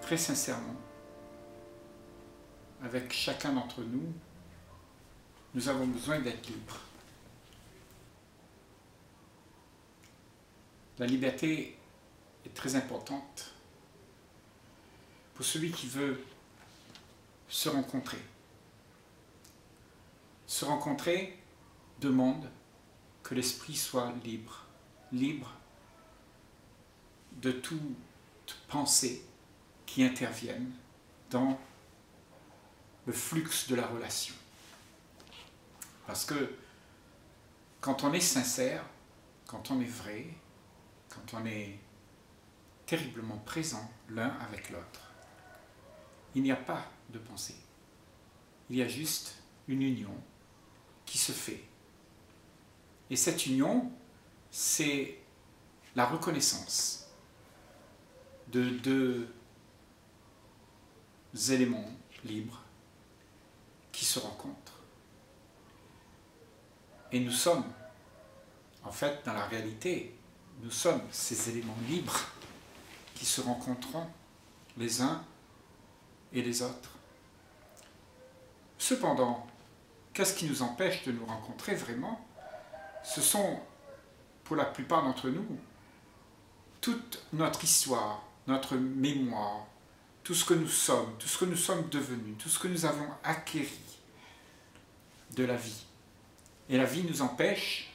très sincèrement. Avec chacun d'entre nous, nous avons besoin d'être libres. La liberté est très importante pour celui qui veut se rencontrer. Se rencontrer demande que l'esprit soit libre, libre de toute pensée qui intervienne dans le flux de la relation. Parce que quand on est sincère, quand on est vrai, quand on est terriblement présent l'un avec l'autre, il n'y a pas de pensée. Il y a juste une union qui se fait. Et cette union, c'est la reconnaissance de deux éléments libres qui se rencontrent. Et nous sommes, en fait, dans la réalité, nous sommes ces éléments libres qui se rencontreront les uns et les autres. Cependant, qu'est-ce qui nous empêche de nous rencontrer vraiment? Ce sont, pour la plupart d'entre nous, toute notre histoire, notre mémoire, tout ce que nous sommes, tout ce que nous sommes devenus, tout ce que nous avons acquéri de la vie. Et la vie nous empêche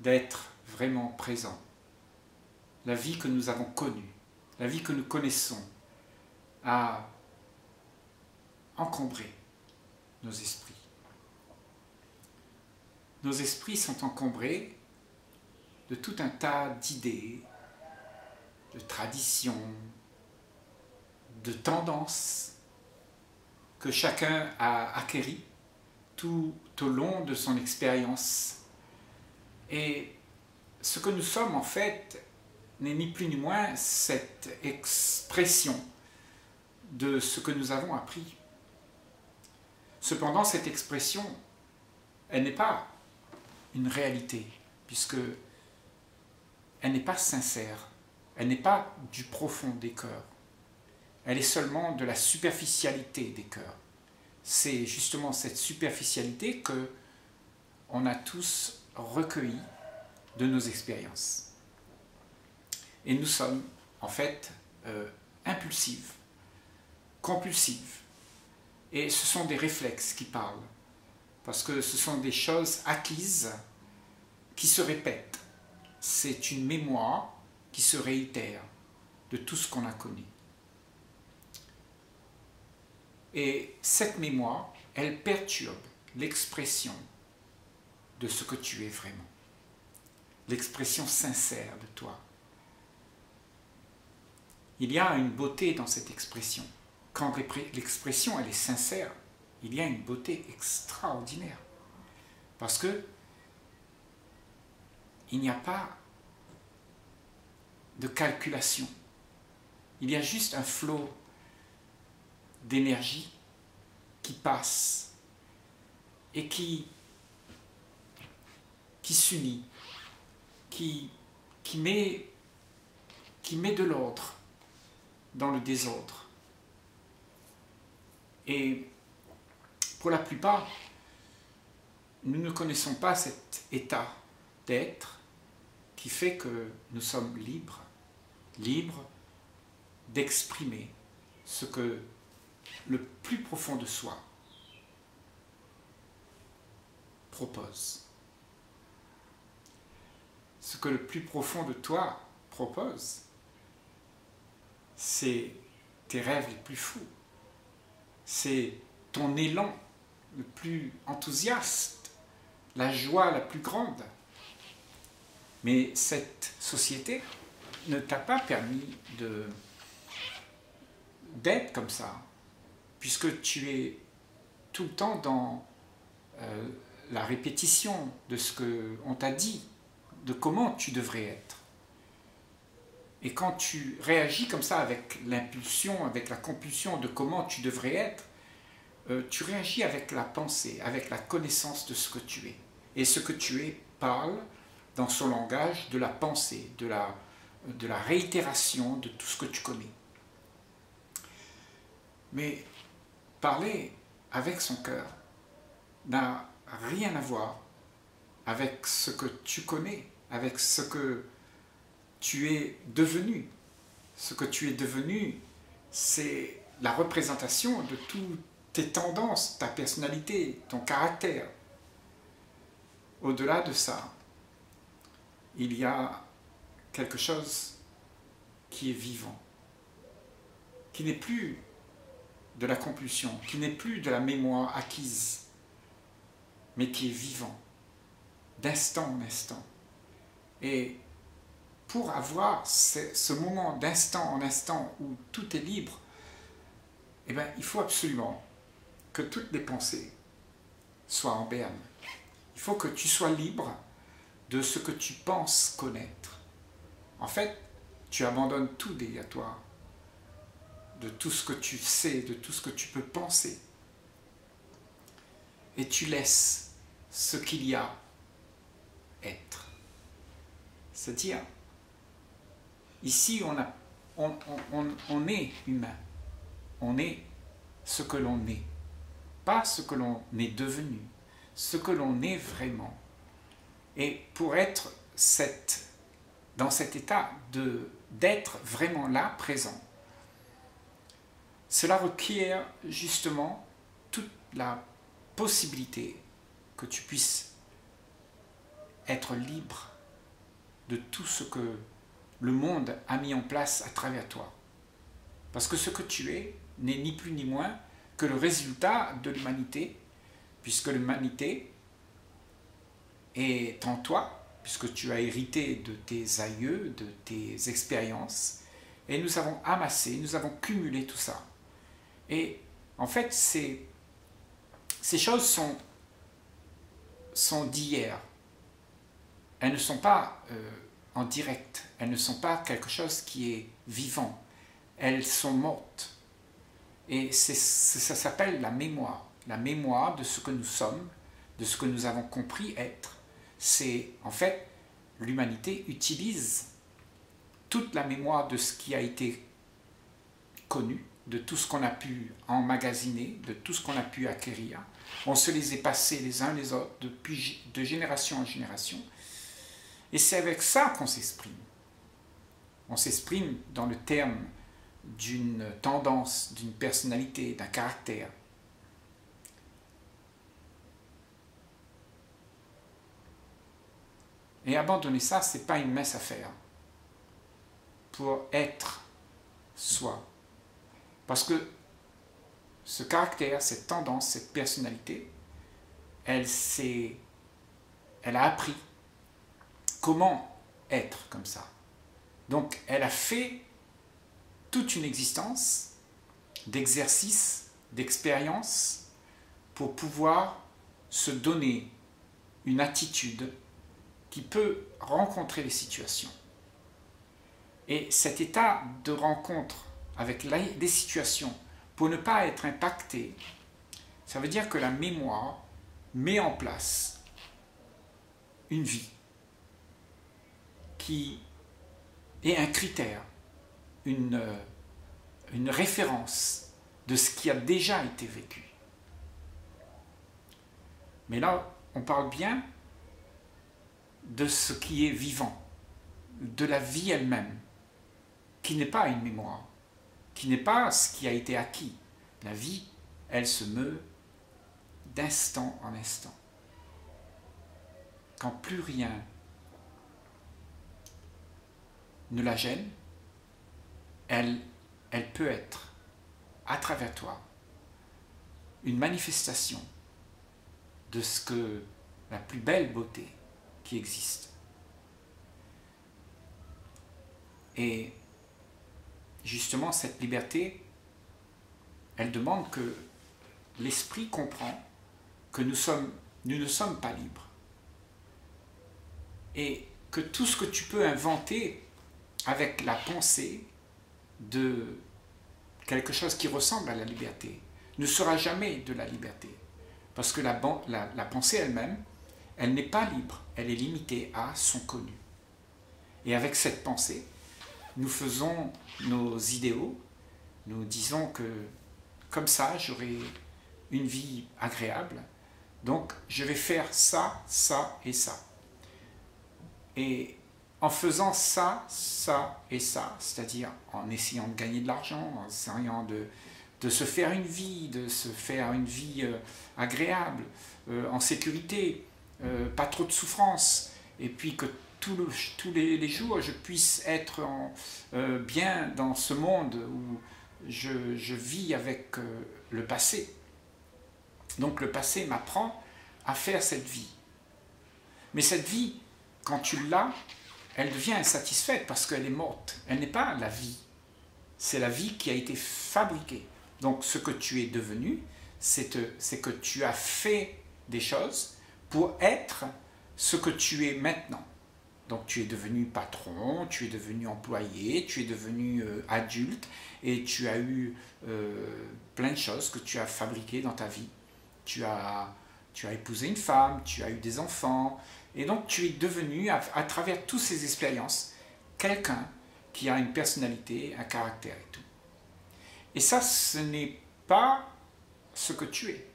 d'être vraiment présents. La vie que nous avons connue, la vie que nous connaissons, a encombré nos esprits. Nos esprits sont encombrés de tout un tas d'idées, de traditions, de tendances que chacun a acquéries tout au long de son expérience. Et ce que nous sommes en fait n'est ni plus ni moins cette expression de ce que nous avons appris. Cependant, cette expression, elle n'est pas une réalité, puisque elle n'est pas sincère, elle n'est pas du profond des cœurs, elle est seulement de la superficialité des cœurs. C'est justement cette superficialité que on a tous recueilli de nos expériences. Et nous sommes en fait euh, impulsives, compulsives. Et ce sont des réflexes qui parlent, parce que ce sont des choses acquises qui se répètent. C'est une mémoire qui se réitère de tout ce qu'on a connu. Et cette mémoire, elle perturbe l'expression de ce que tu es vraiment, l'expression sincère de toi. Il y a une beauté dans cette expression. Quand l'expression elle est sincère, il y a une beauté extraordinaire. Parce que il n'y a pas de calculation. Il y a juste un flot d'énergie qui passe et qui, s'unit, qui met de l'ordre dans le désordre. Et pour la plupart, nous ne connaissons pas cet état d'être qui fait que nous sommes libres, libres d'exprimer ce que le plus profond de soi propose. Ce que le plus profond de toi propose, c'est tes rêves les plus fous, c'est ton élan le plus enthousiaste, la joie la plus grande. Mais cette société ne t'a pas permis d'être comme ça puisque tu es tout le temps dans euh, la répétition de ce qu'on t'a dit, de comment tu devrais être. Et quand tu réagis comme ça avec l'impulsion, avec la compulsion de comment tu devrais être, euh, tu réagis avec la pensée, avec la connaissance de ce que tu es. Et ce que tu es parle dans son langage de la pensée, de la, de la réitération de tout ce que tu connais. Mais parler avec son cœur n'a rien à voir avec ce que tu connais, avec ce que tu es devenu. Ce que tu es devenu, c'est la représentation de toutes tes tendances, ta personnalité, ton caractère. Au-delà de ça, il y a quelque chose qui est vivant, qui n'est plus de la compulsion, qui n'est plus de la mémoire acquise, mais qui est vivant, d'instant en instant. Et pour avoir ce, moment d'instant en instant où tout est libre, eh bien, il faut absolument que toutes les pensées soient en berne. Il faut que tu sois libre de ce que tu penses connaître. En fait, tu abandonnes tout toi, de tout ce que tu sais, de tout ce que tu peux penser. Et tu laisses ce qu'il y a être. C'est-à-dire, ici, on, on, est humain. On est ce que l'on est. Pas ce que l'on est devenu. Ce que l'on est vraiment. Et pour être cette, dans cet état d'être vraiment là, présent, cela requiert justement toute la possibilité que tu puisses être libre de tout ce que le monde a mis en place à travers toi. Parce que ce que tu es n'est ni plus ni moins que le résultat de l'humanité, puisque l'humanité est en toi, puisque tu as hérité de tes aïeux, de tes expériences, et nous avons amassé, nous avons cumulé tout ça. Et en fait, ces, choses sont, sont d'hier. Elles ne sont pas euh, en direct, elles ne sont pas quelque chose qui est vivant, elles sont mortes. Et ça s'appelle la mémoire, la mémoire de ce que nous sommes, de ce que nous avons compris être. C'est en fait, l'humanité utilise toute la mémoire de ce qui a été connu, de tout ce qu'on a pu emmagasiner, de tout ce qu'on a pu acquérir. On se les est passés les uns les autres depuis, de génération en génération. Et c'est avec ça qu'on s'exprime. On s'exprime dans le terme d'une tendance, d'une personnalité, d'un caractère. Et abandonner ça, ce n'est pas une mince affaire. Pour être soi, parce que ce caractère, cette tendance, cette personnalité, elle, elle a appris comment être comme ça. Donc elle a fait toute une existence d'exercice, d'expérience pour pouvoir se donner une attitude qui peut rencontrer les situations. Et cet état de rencontre avec les situations pour ne pas être impacté, ça veut dire que la mémoire met en place une vie qui est un critère, une, une référence de ce qui a déjà été vécu. Mais là, on parle bien de ce qui est vivant, de la vie elle-même, qui n'est pas une mémoire qui n'est pas ce qui a été acquis. La vie, elle se meut d'instant en instant. Quand plus rien ne la gêne, elle, elle peut être, à travers toi, une manifestation de ce que la plus belle beauté qui existe. Et justement, cette liberté, elle demande que l'esprit comprend que nous, ne sommes pas libres. Et que tout ce que tu peux inventer avec la pensée de quelque chose qui ressemble à la liberté ne sera jamais de la liberté. Parce que la pensée elle-même, elle n'est pas libre, elle est limitée à son connu. Et avec cette pensée, nous faisons nos idéaux, nous disons que comme ça, j'aurai une vie agréable, donc je vais faire ça, ça et ça. Et en faisant ça, ça et ça, c'est-à-dire en essayant de gagner de l'argent, en essayant de, se faire une vie, de se faire une vie euh, agréable, euh, en sécurité, euh, pas trop de souffrance, et puis que tous les, jours je puisse être en, bien dans ce monde où je, je vis avec le passé. Donc le passé m'apprend à faire cette vie. Mais cette vie, quand tu l'as, elle devient insatisfaite parce qu'elle est morte. Elle n'est pas la vie. C'est la vie qui a été fabriquée. Donc ce que tu es devenu, c'est que tu as fait des choses pour être ce que tu es maintenant. Donc tu es devenu patron, tu es devenu employé, tu es devenu euh, adulte et tu as eu euh, plein de choses que tu as fabriquées dans ta vie. Tu as, tu as épousé une femme, tu as eu des enfants, et donc tu es devenu, à, travers toutes ces expériences, quelqu'un qui a une personnalité, un caractère et tout. Et ça, ce n'est pas ce que tu es.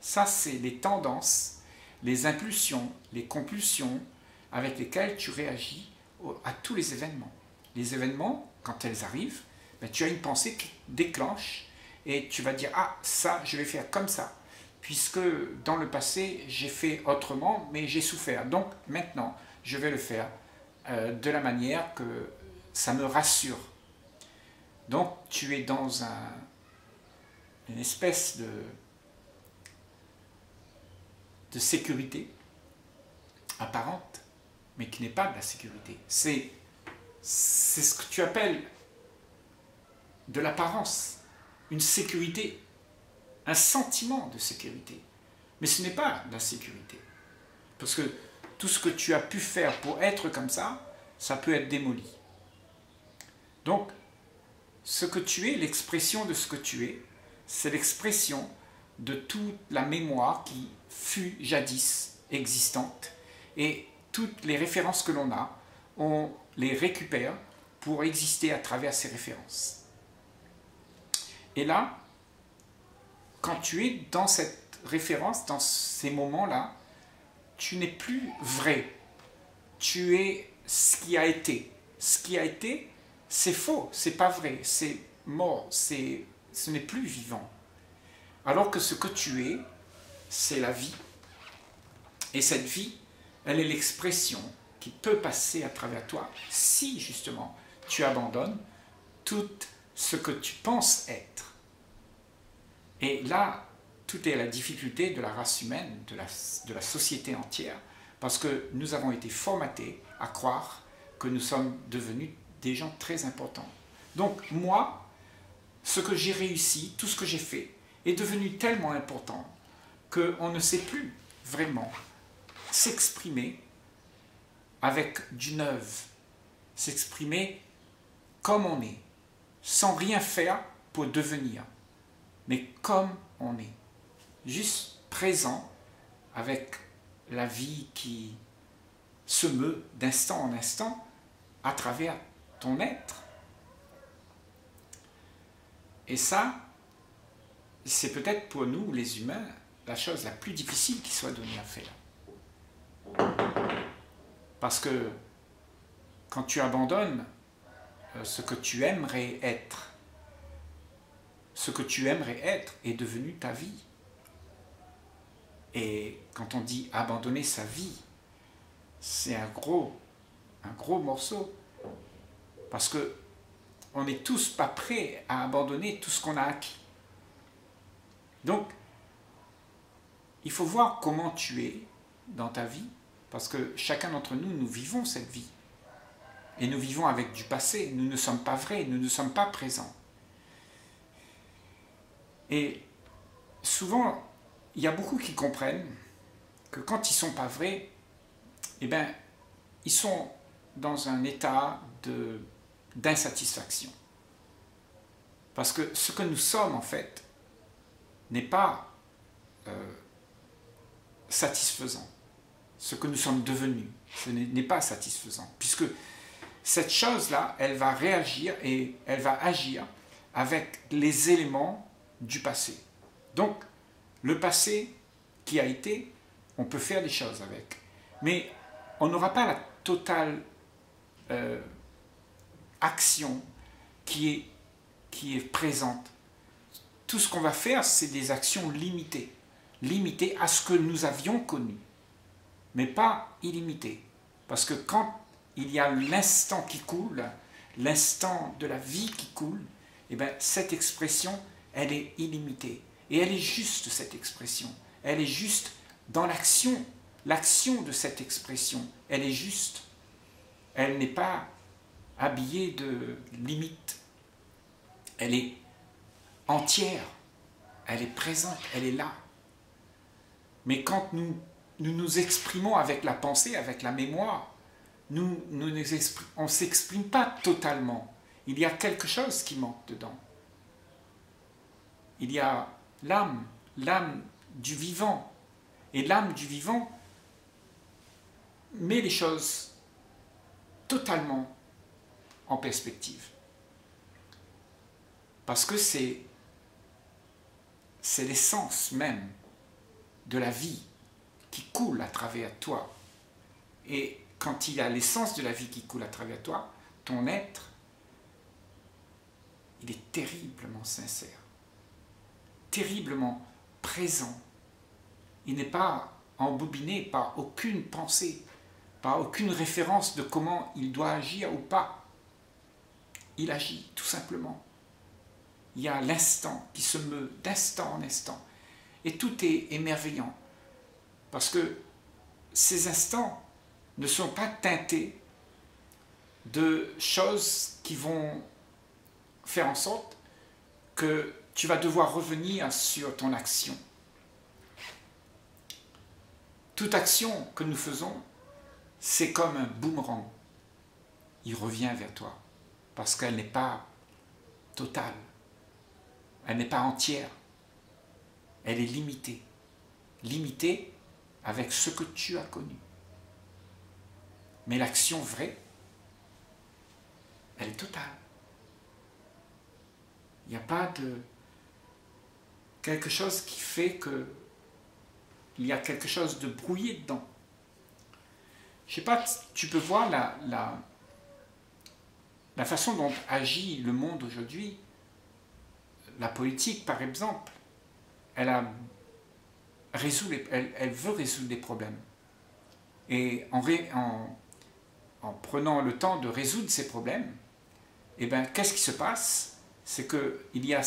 Ça, c'est les tendances, les impulsions, les compulsions avec lesquelles tu réagis à tous les événements. Les événements, quand elles arrivent, ben, tu as une pensée qui déclenche et tu vas dire Ah, ça, je vais faire comme ça puisque dans le passé, j'ai fait autrement, mais j'ai souffert. Donc maintenant, je vais le faire euh, de la manière que ça me rassure. Donc tu es dans un, une espèce de, de sécurité apparente, mais qui n'est pas de la sécurité. C'est ce que tu appelles de l'apparence, une sécurité un sentiment de sécurité. Mais ce n'est pas la sécurité. Parce que tout ce que tu as pu faire pour être comme ça, ça peut être démoli. Donc, ce que tu es, l'expression de ce que tu es, c'est l'expression de toute la mémoire qui fut jadis existante. Et toutes les références que l'on a, on les récupère pour exister à travers ces références. Et là, quand tu es dans cette référence, dans ces moments-là, tu n'es plus vrai. Tu es ce qui a été. Ce qui a été, c'est faux, c'est pas vrai, c'est mort, c'est, ce n'est plus vivant. Alors que ce que tu es, c'est la vie. Et cette vie, elle est l'expression qui peut passer à travers toi si justement tu abandonnes tout ce que tu penses être et là, tout est la difficulté de la race humaine, de la, de société entière, parce que nous avons été formatés à croire que nous sommes devenus des gens très importants. Donc moi, ce que j'ai réussi, tout ce que j'ai fait, est devenu tellement important qu'on ne sait plus vraiment s'exprimer avec du neuf, s'exprimer comme on est, sans rien faire pour devenir mais comme on est, juste présent avec la vie qui se meut d'instant en instant à travers ton être. Et ça, c'est peut-être pour nous, les humains, la chose la plus difficile qui soit donnée à faire. Parce que quand tu abandonnes euh, ce que tu aimerais être, ce que tu aimerais être est devenu ta vie. Et quand on dit abandonner sa vie, c'est un gros, un gros morceau. Parce que on n'est tous pas prêts à abandonner tout ce qu'on a acquis. Donc, il faut voir comment tu es dans ta vie, parce que chacun d'entre nous, nous vivons cette vie. Et nous vivons avec du passé, nous ne sommes pas vrais, nous ne sommes pas présents. Et souvent, il y a beaucoup qui comprennent que quand ils ne sont pas vrais, eh bien, ils sont dans un état d'insatisfaction. Parce que ce que nous sommes, en fait, n'est pas euh, satisfaisant. ce que nous sommes devenus. Ce n'est pas satisfaisant, puisque cette chose-là, elle va réagir et elle va agir avec les éléments du passé. Donc, le passé qui a été, on peut faire des choses avec. Mais on n'aura pas la totale euh, action qui est, qui est présente. Tout ce qu'on va faire, c'est des actions limitées. Limitées à ce que nous avions connu. Mais pas illimitées. Parce que quand il y a l'instant qui coule, l'instant de la vie qui coule, eh bien, cette expression, elle est illimitée. Et elle est juste, cette expression. Elle est juste dans l'action. L'action de cette expression, elle est juste. Elle n'est pas habillée de limites. Elle est entière. Elle est présente. Elle est là. Mais quand nous nous, exprimons avec la pensée, avec la mémoire, nous, nous on ne s'exprime pas totalement. Il y a quelque chose qui manque dedans. Il y a l'âme, l'âme du vivant. Et l'âme du vivant met les choses totalement en perspective. Parce que c'est, c'est l'essence même de la vie qui coule à travers toi. Et quand il y a l'essence de la vie qui coule à travers toi, ton être, il est terriblement sincère, terriblement présent. Il n'est pas embobiné par aucune pensée, par aucune référence de comment il doit agir ou pas. Il agit tout simplement. Il y a l'instant qui se meut d'instant en instant. Et tout est émerveillant. Parce que ces instants, ne sont pas teintés de choses qui vont faire en sorte que tu vas devoir revenir sur ton action. Toute action que nous faisons, c'est comme un boomerang. Il revient vers toi parce qu'elle n'est pas totale, elle n'est pas entière, elle est limitée. Limitée avec ce que tu as connu. Mais l'action vraie, elle est totale. Il n'y a pas de quelque chose qui fait que il y a quelque chose de brouillé dedans. Je sais pas, tu peux voir la façon dont agit le monde aujourd'hui. La politique, par exemple, elle, veut résoudre des problèmes. Et en, en, en prenant le temps de résoudre ces problèmes, eh bien, qu'est-ce qui se passe? C'est qu'il y a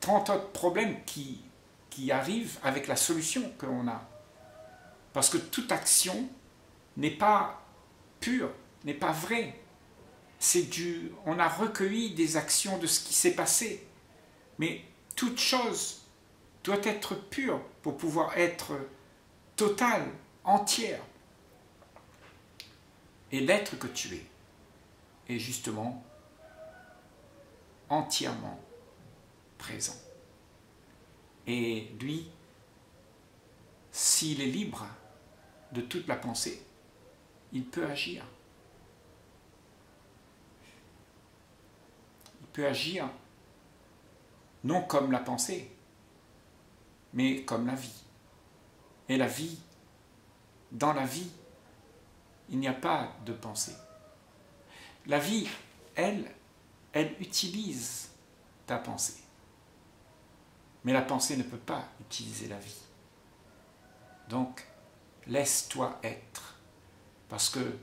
30 autres problèmes qui, qui arrivent avec la solution que l'on a. Parce que toute action n'est pas pure, n'est pas vraie. C'est du, on a recueilli des actions de ce qui s'est passé. Mais toute chose doit être pure pour pouvoir être totale, entière. Et l'être que tu es est justement entièrement présent. Et lui, s'il est libre de toute la pensée, il peut agir. Il peut agir non comme la pensée, mais comme la vie. Et la vie, dans la vie, il n'y a pas de pensée. La vie, elle, elle utilise ta pensée. Mais la pensée ne peut pas utiliser la vie. Donc, laisse-toi être. Parce que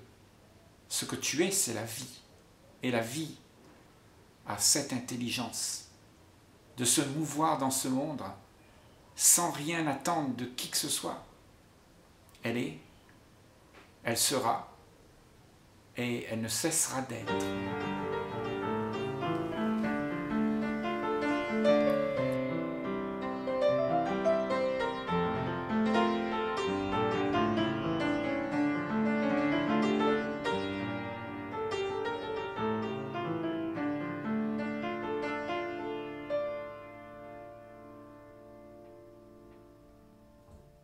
ce que tu es, c'est la vie. Et la vie a cette intelligence de se mouvoir dans ce monde sans rien attendre de qui que ce soit. Elle est elle sera et elle ne cessera d'être.